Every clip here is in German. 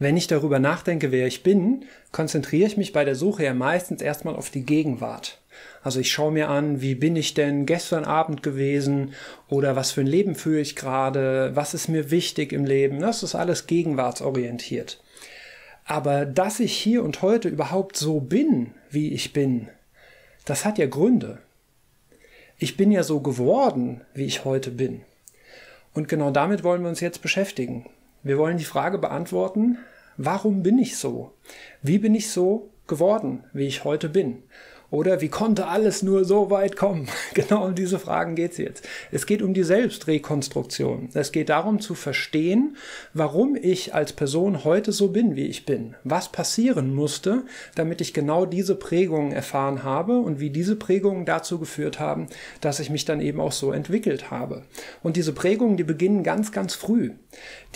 Wenn ich darüber nachdenke, wer ich bin, konzentriere ich mich bei der Suche ja meistens erstmal auf die Gegenwart. Also ich schaue mir an, wie bin ich denn gestern Abend gewesen oder was für ein Leben führe ich gerade, was ist mir wichtig im Leben. Das ist alles gegenwartsorientiert. Aber dass ich hier und heute überhaupt so bin, wie ich bin, das hat ja Gründe. Ich bin ja so geworden, wie ich heute bin. Und genau damit wollen wir uns jetzt beschäftigen. Wir wollen die Frage beantworten, warum bin ich so? Wie bin ich so geworden, wie ich heute bin? Oder wie konnte alles nur so weit kommen? Genau um diese Fragen geht es jetzt. Es geht um die Selbstrekonstruktion. Es geht darum zu verstehen, warum ich als Person heute so bin, wie ich bin. Was passieren musste, damit ich genau diese Prägungen erfahren habe und wie diese Prägungen dazu geführt haben, dass ich mich dann eben auch so entwickelt habe. Und diese Prägungen, die beginnen ganz, ganz früh.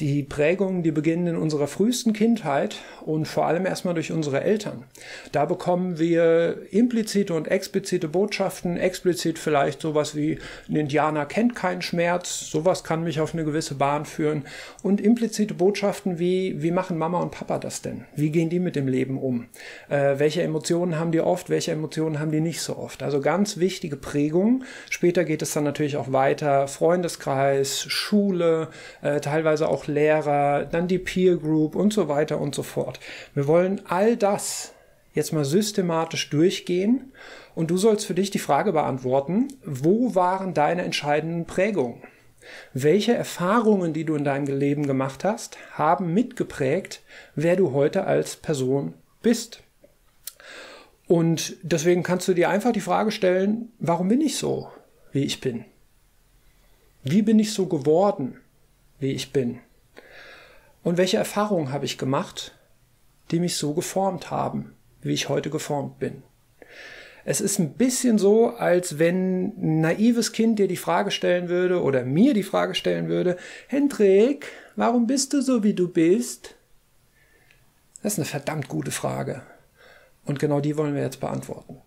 Die Prägungen, die beginnen in unserer frühesten Kindheit und vor allem erstmal durch unsere Eltern. Da bekommen wir implizit implizite und explizite Botschaften. Explizit vielleicht sowas wie ein Indianer kennt keinen Schmerz, sowas kann mich auf eine gewisse Bahn führen. Und implizite Botschaften wie, wie machen Mama und Papa das denn? Wie gehen die mit dem Leben um? Äh, welche Emotionen haben die oft, welche Emotionen haben die nicht so oft? Also ganz wichtige Prägungen. Später geht es dann natürlich auch weiter, Freundeskreis, Schule, äh, teilweise auch Lehrer, dann die Peer Group und so weiter und so fort. Wir wollen all das jetzt mal systematisch durchgehen und du sollst für dich die Frage beantworten, wo waren deine entscheidenden Prägungen? Welche Erfahrungen, die du in deinem Leben gemacht hast, haben mitgeprägt, wer du heute als Person bist? Und deswegen kannst du dir einfach die Frage stellen, warum bin ich so, wie ich bin? Wie bin ich so geworden, wie ich bin? Und welche Erfahrungen habe ich gemacht, die mich so geformt haben? Wie ich heute geformt bin. Es ist ein bisschen so, als wenn ein naives Kind dir die Frage stellen würde oder mir die Frage stellen würde, Hendrik, warum bist du so, wie du bist? Das ist eine verdammt gute Frage. Und genau die wollen wir jetzt beantworten.